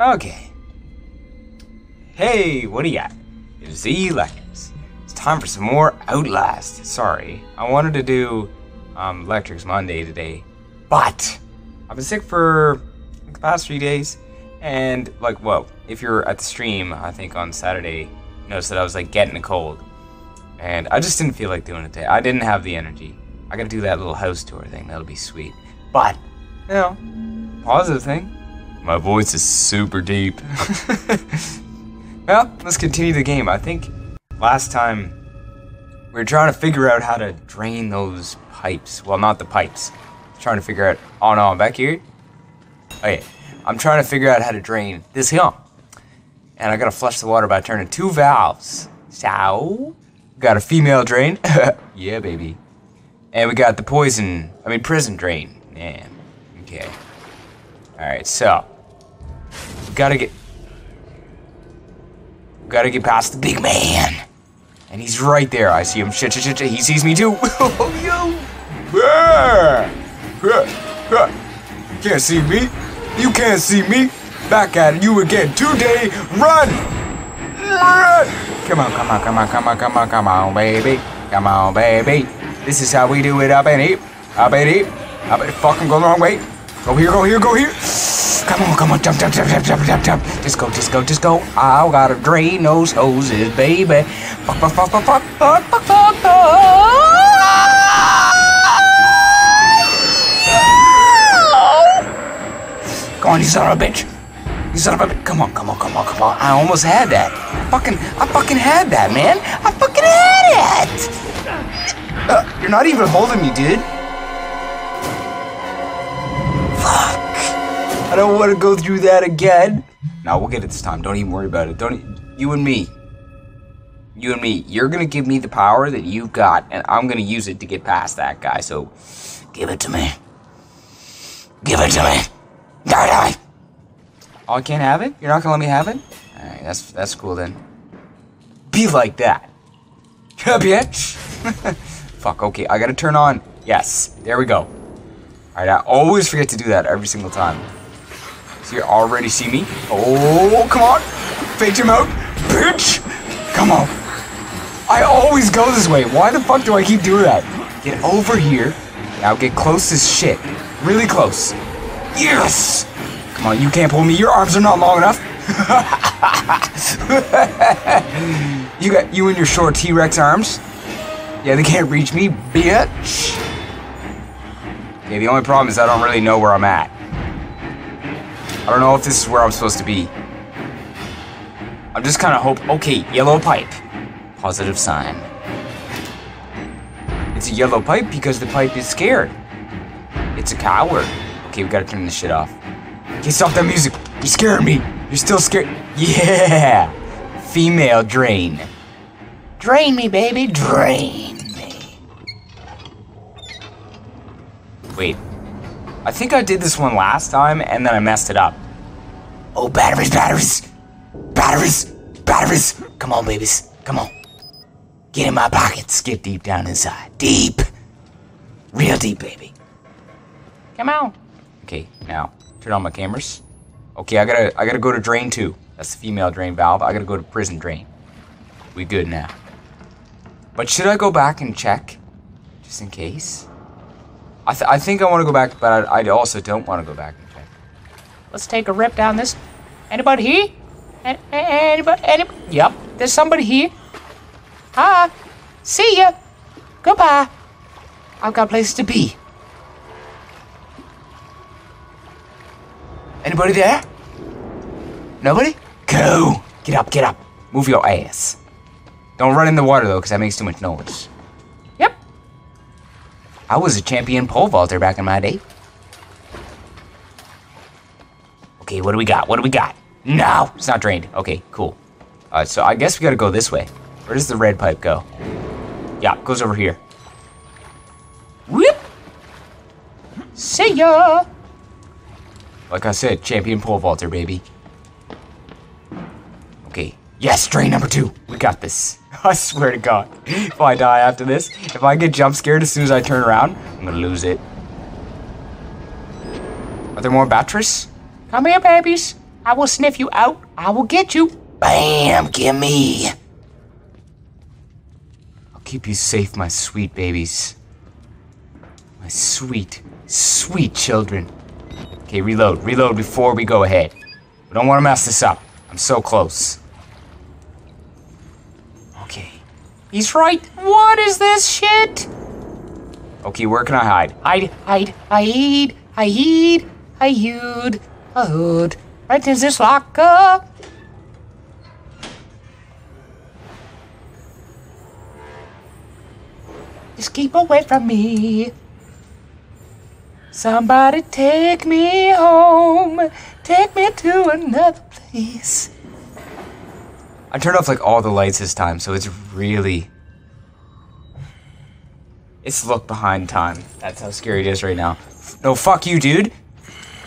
Okay. Hey, what do you got? It's the Electrics. It's time for some more Outlast. Sorry, I wanted to do um, Electrics Monday today, but I've been sick for like, the past three days, and like, well, if you're at the stream, I think on Saturday, you noticed that I was like getting a cold, and I just didn't feel like doing it today. I didn't have the energy. I gotta do that little house tour thing. That'll be sweet. But, you know, positive thing. My voice is super deep. well, let's continue the game. I think last time we were trying to figure out how to drain those pipes. Well, not the pipes. Trying to figure out. Oh no, I'm back here. Okay, I'm trying to figure out how to drain this here. And I gotta flush the water by turning two valves. So, got a female drain. yeah, baby. And we got the poison, I mean prison drain. Yeah. Okay. Alright, so. Gotta get. Gotta get past the big man. And he's right there. I see him. Shit, shit, shit, shit. He sees me too. oh, yo. Can't see me. You can't see me. Back at you again today. Run. Run. Come on, come on, come on, come on, come on, come on, baby. Come on, baby. This is how we do it up in here. Up in here. Up in fucking go the wrong way. Go here, go here, go here. Come on, come on, jump, jump, jump, jump, jump, jump, jump. Just go, just go, just go. I gotta drain those hoses, baby. Fuck, fuck, fuck, fuck, fuck, fuck, fuck, fuck, fuck. Come on, you son of a bitch. You son of a bitch. Come on, come on, come on, come on. I almost had that. Fucking, I fucking had that, man. I fucking had it. Uh, you're not even holding me, dude. I don't want to go through that again. No, we'll get it this time. Don't even worry about it. Don't you and me. You and me. You're gonna give me the power that you've got, and I'm gonna use it to get past that guy. So, give it to me. Give it to me. To me. Oh, I can't have it. You're not gonna let me have it. All right, that's that's cool then. Be like that. Yeah, bitch. Fuck. Okay, I gotta turn on. Yes. There we go. All right, I always forget to do that every single time. So you already see me? Oh, come on. Fake him out. Bitch. Come on. I always go this way. Why the fuck do I keep doing that? Get over here. Now get close as shit. Really close. Yes. Come on, you can't pull me. Your arms are not long enough. you got you and your short T-Rex arms. Yeah, they can't reach me, bitch. Yeah, the only problem is I don't really know where I'm at. I don't know if this is where I'm supposed to be. I'm just kind of hope. Okay, yellow pipe. Positive sign. It's a yellow pipe because the pipe is scared. It's a coward. Okay, we gotta turn this shit off. Okay, stop that music. You're scaring me. You're still scared. Yeah. Female drain. Drain me, baby. Drain me. Wait. I think I did this one last time and then I messed it up. Oh, batteries, batteries. Batteries, batteries. Come on, babies. Come on. Get in my pockets. Get deep down inside. Deep. Real deep, baby. Come on. Okay, now turn on my cameras. Okay, I gotta I gotta go to drain two. That's the female drain valve. I gotta go to prison drain. We good now. But should I go back and check? Just in case? I, th- I think I want to go back, but I, I also don't want to go back and. Let's take a rip down this. Anybody here? An- anybody? Anybody? Yep, there's somebody here. Hi. See ya. Goodbye. I've got places to be. Anybody there? Nobody? Go! Get up, get up. Move your ass. Don't run in the water though, because that makes too much noise. I was a champion pole vaulter back in my day. Okay, what do we got? What do we got? No, it's not drained. Okay, cool. Uh, so I guess we gotta go this way. Where does the red pipe go? Yeah, it goes over here. Whoop! See ya! Like I said, champion pole vaulter, baby. Yes, drain number two. We got this. I swear to God. If I die after this, if I get jump scared as soon as I turn around, I'm gonna lose it. Are there more batteries? Come here, babies. I will sniff you out. I will get you. Bam! Gimme! I'll keep you safe, my sweet babies. My sweet, sweet children. Okay, reload. Reload before we go ahead. We don't want to mess this up. I'm so close. Okay. He's right. What is this shit? Okay, where can I hide? Hide, hide, hide, hide, hide, hide. Right in this locker. Just keep away from me. Somebody take me home. Take me to another place. I turned off like all the lights this time, so it's really. It's look behind time. That's how scary it is right now. No, fuck you, dude.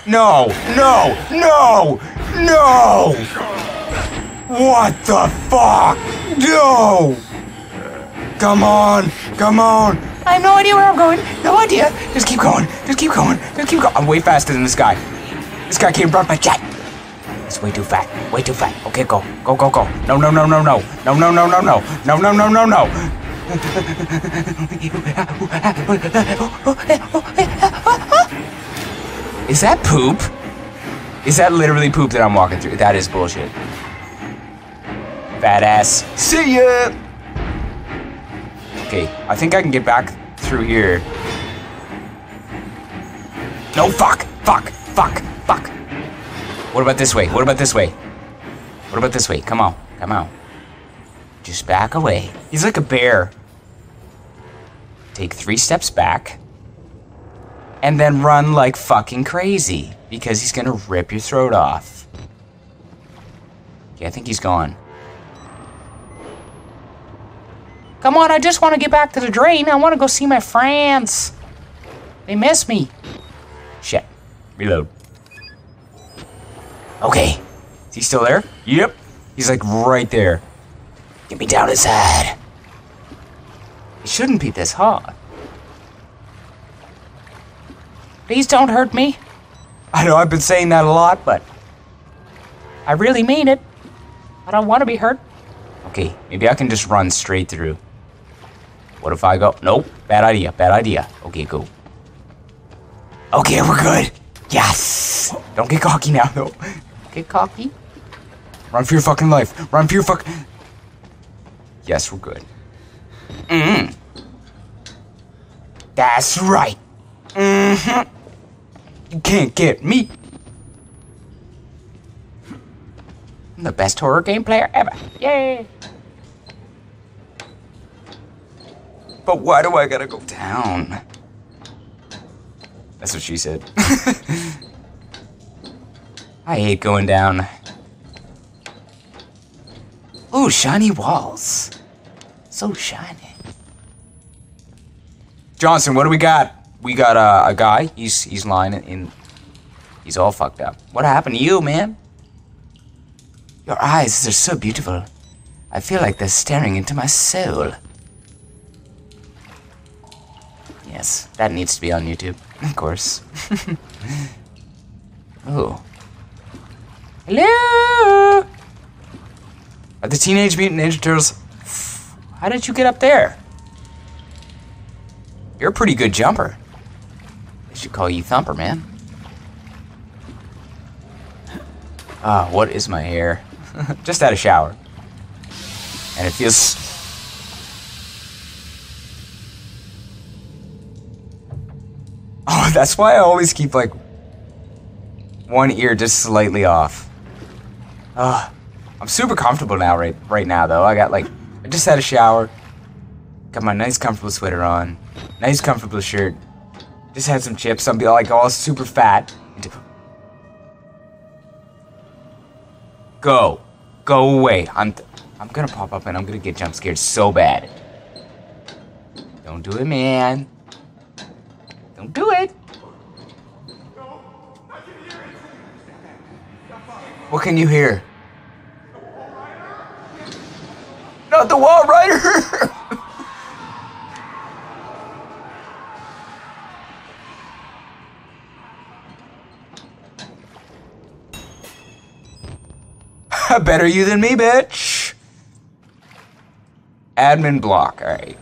No, no, no, no! What the fuck? No! Come on, come on. I have no idea where I'm going. No idea. Just keep going, just keep going, just keep going. I'm way faster than this guy. This guy can't run my jet. It's way too fat. Way too fat. Okay, go. Go, go, go. No, no, no, no, no. No, no, no, no, no. No, no, no, no, no. Is that poop? Is that literally poop that I'm walking through? That is bullshit. Badass. See ya! Okay, I think I can get back through here. No, fuck! Fuck! Fuck! Fuck! What about this way? What about this way? What about this way? Come on. Come on. Just back away. He's like a bear. Take three steps back. And then run like fucking crazy. Because he's gonna rip your throat off. Okay, I think he's gone. Come on, I just want to get back to the drain. I want to go see my friends. They miss me. Shit. Reload. Okay. Is he still there? Yep. He's like right there. Get me down his head. It shouldn't be this hard. Please don't hurt me. I know I've been saying that a lot, but I really mean it. I don't want to be hurt. okay, maybe I can just run straight through. What if I go? Nope. Bad idea. Bad idea. Okay, go. Okay, we're good. Yes. Don't get cocky now, though. Get cocky. Run for your fucking life. Run for your fuck. Yes, we're good. Mm. That's right. Mm-hmm. You can't get me. I'm the best horror game player ever. Yay. But why do I gotta go down? That's what she said. I hate going down. Ooh, shiny walls. So shiny. Johnson, what do we got? We got uh, a guy. He's he's lying in. He's all fucked up. What happened to you, man? Your eyes are so beautiful. I feel like they're staring into my soul. Yes, that needs to be on YouTube, of course. oh. Hello. Are the Teenage Mutant Ninja Turtles? How did you get up there? You're a pretty good jumper. They should call you Thumper, man. Ah, what is my hair? Just had a shower. And it feels. Oh, that's why I always keep like one ear just slightly off. Ah, I'm super comfortable now, right right now though. I got like I just had a shower. Got my nice comfortable sweater on. Nice comfortable shirt. Just had some chips. I'm like all super fat. Go. Go away. I'm I'm gonna pop up and I'm gonna get jump scared so bad. Don't do it, man. Don't do it. What can you hear? Not the Walrider. Better you than me, bitch. Admin block. All right.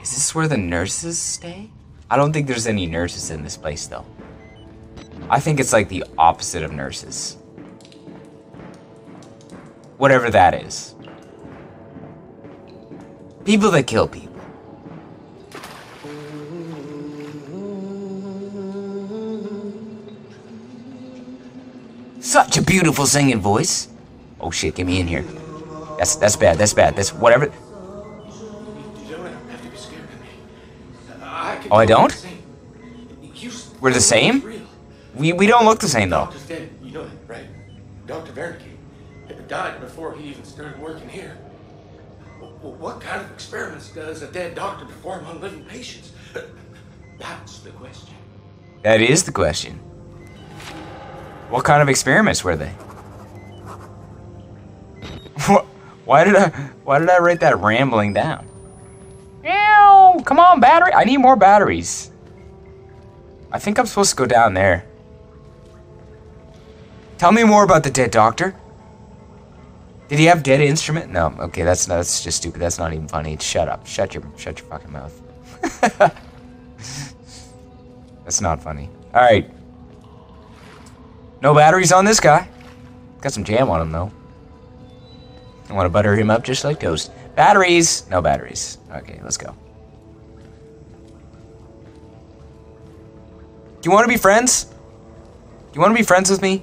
Is this where the nurses stay? I don't think there's any nurses in this place, though. I think it's like the opposite of nurses. Whatever that is. People that kill people. Such a beautiful singing voice. Oh shit, get me in here. That's that's bad. That's bad. That's whatever. You don't have to be scared of me. I Oh, I don't? you're the same. We're the same? We we don't look the same though. Doctor's dead. You know that, right? Dr. Wernicke died before he even started working here. W- What kind of experiments does a dead doctor perform on living patients? That's the question. That is the question. What kind of experiments were they? What? Why did I why did I write that rambling down? Ew, come on, battery. I need more batteries. I think I'm supposed to go down there. Tell me more about the dead doctor. Did he have dead instrument? No. Okay, that's not, that's just stupid. That's not even funny. Shut up. Shut your shut your fucking mouth. that's not funny. All right. No batteries on this guy. Got some jam on him though. I want to butter him up just like toast. Batteries. No batteries. Okay, let's go. Do you want to be friends? Do you want to be friends with me?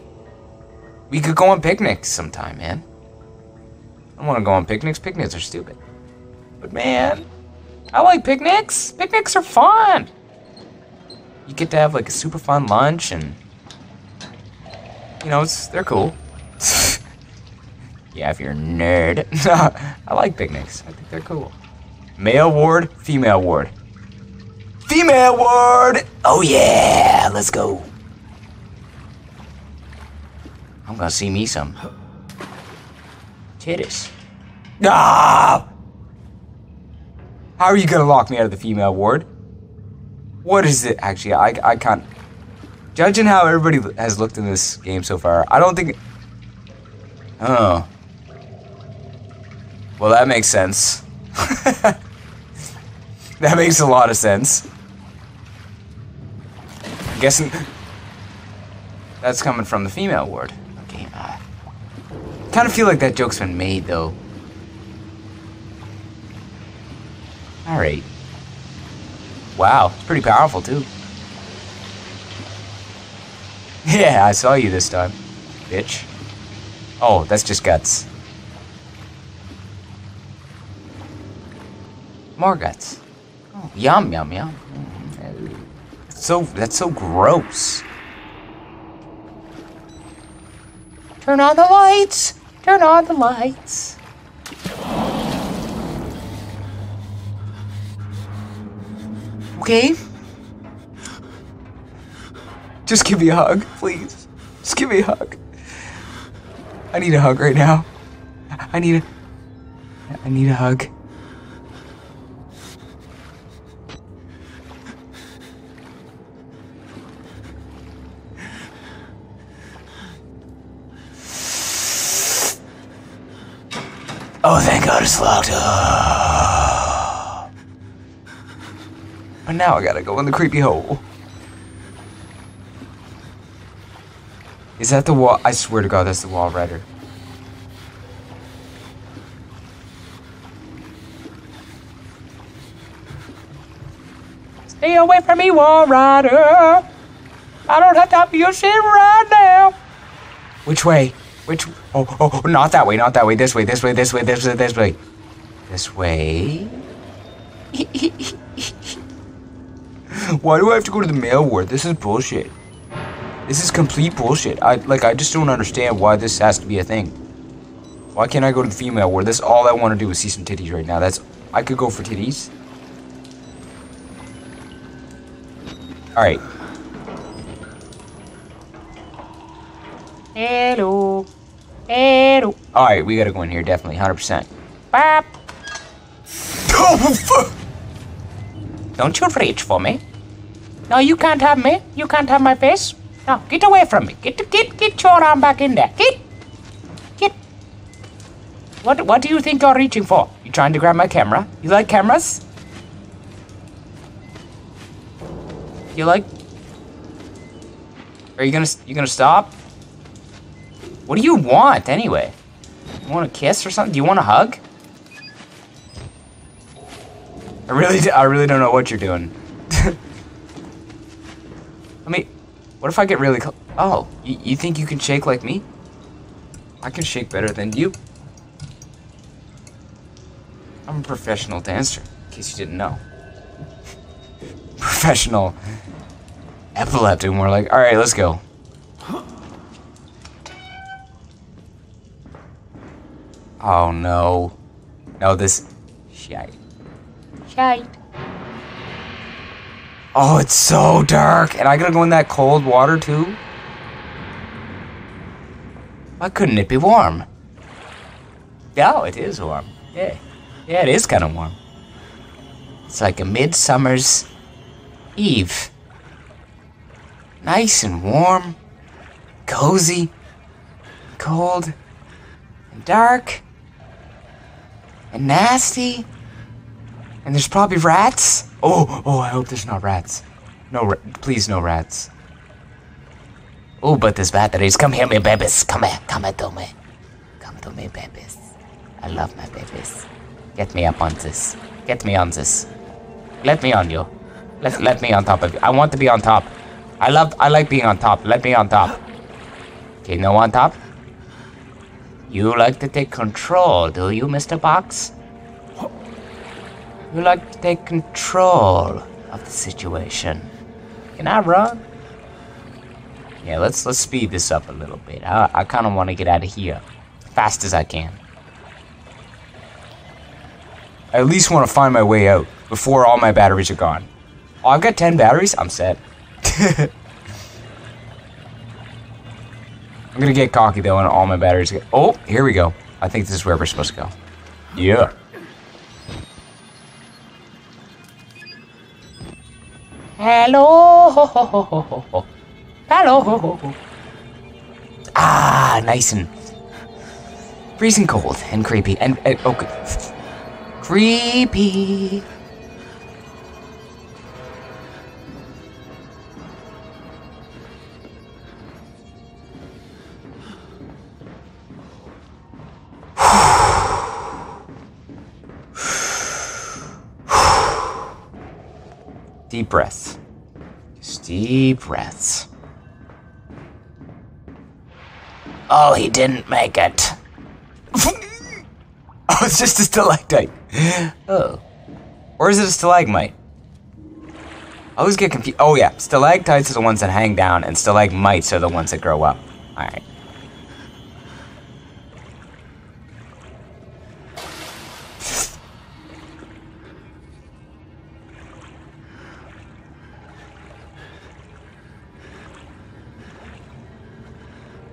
We could go on picnics sometime, man. I don't want to go on picnics. Picnics are stupid. But man, I like picnics. Picnics are fun. You get to have like a super fun lunch and you know, it's they're cool. yeah, if you're a nerd. I like picnics. I think they're cool. Male ward, female ward. Female ward! Oh yeah, let's go. I'm gonna see me some titties. Ah! How are you gonna lock me out of the female ward? What is it? Actually, I, I can't. Judging how everybody has looked in this game so far, I don't think. Oh. Well, that makes sense. that makes a lot of sense. I'm guessing that's coming from the female ward. Kind of feel like that joke's been made though. All right. Wow, it's pretty powerful too. Yeah, I saw you this time, bitch. Oh, that's just guts. More guts. Oh, yum, yum, yum. So that's so gross. Turn on the lights. Turn on the lights. Okay. Just give me a hug, please. Just give me a hug. I need a hug right now. I need a. I need a hug. Oh, thank God it's locked up. But now I gotta go in the creepy hole. Is that the wall? I swear to God, that's the Walrider. Stay away from me, Walrider. I don't have time for your shit right now. Which way? Which? Oh, oh, oh, not that way, not that way. This way, this way, this way, this way, this way. This way. Why do I have to go to the male ward? This is bullshit. This is complete bullshit. I like. I just don't understand why this has to be a thing. Why can't I go to the female ward? That's all I want to do is see some titties right now. That's. I could go for titties. All right. Hello. All right. We gotta go in here. Definitely, hundred percent. Bap. Oh fuck! Don't you reach for me. No, you can't have me. You can't have my face. No, get away from me. Get get get your arm back in there. Get get. What what do you think you're reaching for? You trying to grab my camera? You like cameras? You like? Are you gonna you gonna stop? What do you want anyway? You want a kiss or something? Do you want a hug? I really I really don't know what you're doing. I mean, what if I get really close? Oh, you, you think you can shake like me? I can shake better than you. I'm a professional dancer, in case you didn't know. professional epileptic. We're like, all right, let's go. Oh no. No, this. Shite. Shite. Oh, it's so dark. And I gotta go in that cold water too? Why couldn't it be warm? Yeah, it is warm. Yeah. Yeah, it is kind of warm. It's like a midsummer's eve. Nice and warm, cozy, cold, and dark, and nasty. And there's probably rats. Oh, oh, I hope there's not rats. No, ra- please, no rats. Oh, but there's batteries. Come here, me babies. Come here, come here to me. Come to me, babies. I love my babies. Get me up on this. Get me on this. Let me on you. Let, let me on top of you. I want to be on top. I love, I like being on top. Let me on top. Okay, no on top? You like to take control, do you, Mr. Box? You like to take control of the situation. Can I run? Yeah, let's let's speed this up a little bit. I, I kind of want to get out of here fast as I can. I at least want to find my way out before all my batteries are gone. Oh, I've got 10 batteries? I'm set. I'm gonna get cocky though and all my batteries get- Oh, here we go. I think this is where we're supposed to go. Yeah. Hello. Hello. Ah, nice and freezing cold and creepy and, and oh, creepy. Deep breaths. Just deep breaths. Oh, he didn't make it. oh, it's just a stalactite. Oh. Or is it a stalagmite? I always get confused. Oh, yeah. Stalactites are the ones that hang down, and stalagmites are the ones that grow up. Alright.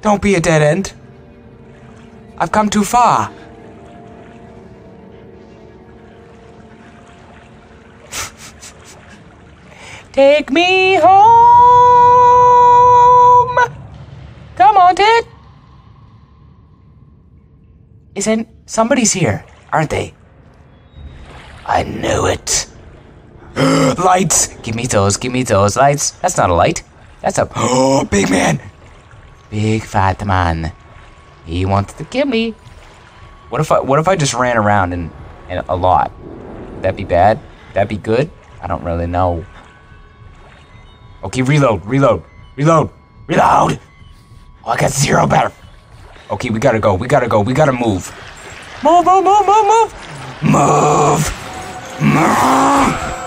Don't be a dead end. I've come too far. Take me home. Come on, Ted. Isn't somebody's here, aren't they? I knew it. lights. Give me those. Give me those lights. That's not a light. That's a oh, big man. Big fat man. He wanted to kill me. What if I what if I just ran around and, and a lot? Would that be bad? Would that be good? I don't really know. Okay, reload, reload, reload, reload! Oh, I got zero battery. Okay, we gotta go, we gotta go, we gotta move. Move, move, move, move, move! Move! Move!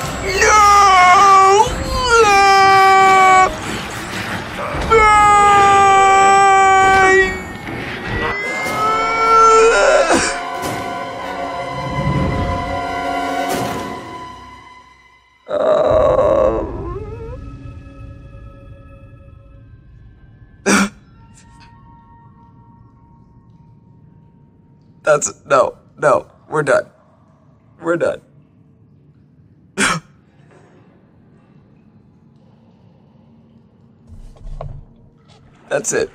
That's no, no. We're done. We're done. That's it.